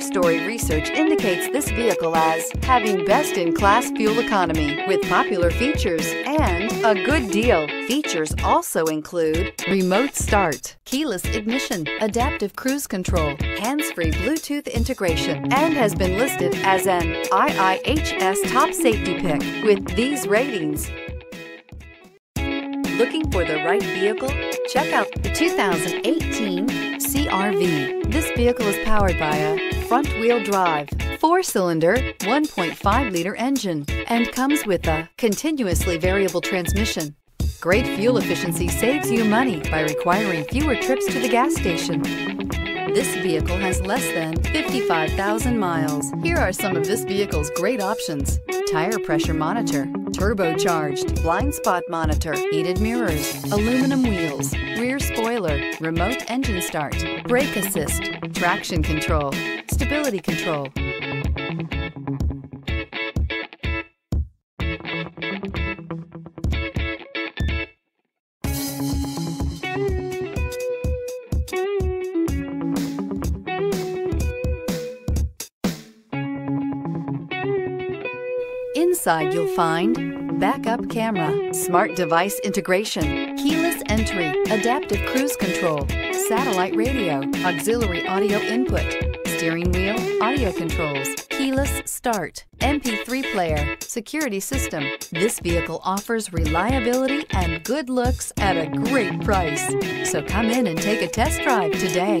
story research indicates this vehicle as having best in class fuel economy with popular features and a good deal. Features also include remote start, keyless ignition, adaptive cruise control, hands free Bluetooth integration, and has been listed as an IIHS top safety pick with these ratings. Looking for the right vehicle? Check out the 2018 CRV. This vehicle is powered by a front-wheel drive, four-cylinder, 1.5-liter engine, and comes with a continuously variable transmission. Great fuel efficiency saves you money by requiring fewer trips to the gas station. This vehicle has less than 55,000 miles. Here are some of this vehicle's great options. Tire pressure monitor, turbocharged, blind spot monitor, heated mirrors, aluminum wheels, rear spoiler, remote engine start, brake assist, traction control, stability control. Inside you'll find backup camera, smart device integration, keyless entry, adaptive cruise control, satellite radio, auxiliary audio input, steering wheel, audio controls, keyless start, MP3 player, security system. This vehicle offers reliability and good looks at a great price. So come in and take a test drive today.